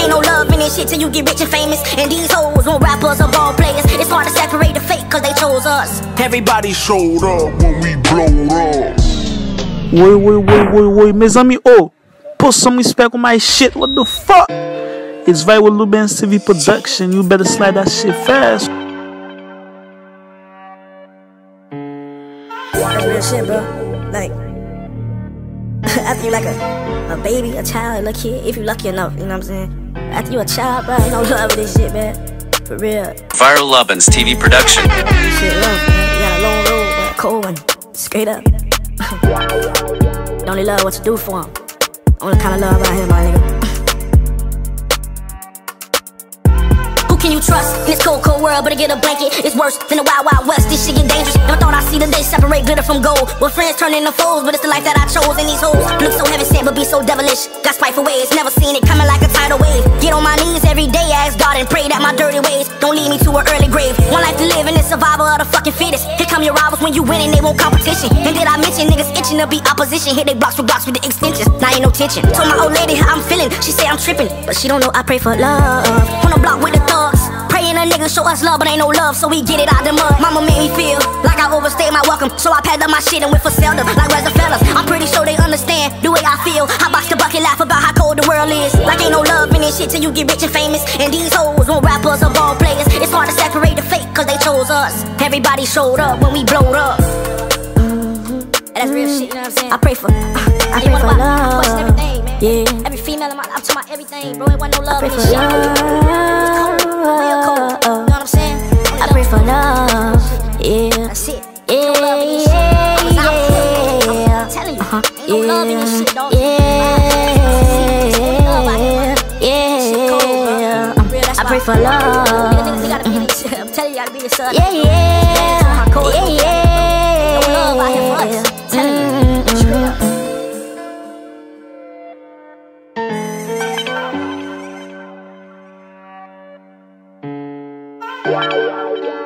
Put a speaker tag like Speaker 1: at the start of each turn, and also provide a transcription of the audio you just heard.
Speaker 1: ain't no love in this shit till you get rich and famous. And these hoes want rappers or ball players. It's hard to separate the fake cause they chose us.
Speaker 2: Everybody showed up when we blowed up.
Speaker 3: Wait, wait, wait, wait, wait. Mes amis, oh. Put some respect on my shit. What the fuck? It's right with Loubens TV production. You better slide that shit fast.
Speaker 1: That's real shit, bro. Like, after you like a, a baby, a child, a kid, if you lucky enough, you know what I'm saying? After you a child, bro, ain't no love with this shit, man. For real.
Speaker 4: Viral Loubens TV production.
Speaker 1: Shit, love, man. You got a long road, but a cold one. Straight up. Only love what you do for him. Only kind of love out here, my nigga. can you trust in this cold, cold world? But to get a blanket, it's worse than the wild, wild west. This shit get dangerous. Never thought I'd see the day separate glitter from gold. Well, friends turn into foes, but it's the life that I chose. And these hoes look so heaven sent, but be so devilish. Got spiteful ways, never seen it coming like a tidal wave. Ways don't lead me to an early grave. One life to live, and it's survival of the fucking fittest. Here come your rivals when you win and they want competition. And did I mention niggas itching to be opposition? Hit they blocks for blocks with the extensions. Now ain't no tension. Told my old lady how I'm feeling. She say I'm tripping, but she don't know I pray for love. On the block with the thugs. Praying a nigga show us love, but ain't no love, so we get it out the mud. Mama made me feel like I overstayed my welcome, so I packed up my shit and went for seldom. Like where's the fellas? Ain't no love in this shit till you get rich and famous. And these hoes want rappers or ball players. It's hard to separate the fake, cause they chose us. Everybody showed up when we blowed up. Mm-hmm. That's real shit, you know what I'm saying? I pray for, uh, I pray for love. Everything, man. Yeah. Every female in my life, to my everything, bro. It wasn't no love in this shit. Love. Real cold. I pray for love. I'm telling you, you uh-huh. gotta be yourself. Yeah, yeah. Yeah, yeah. No love out here for us. Telling you.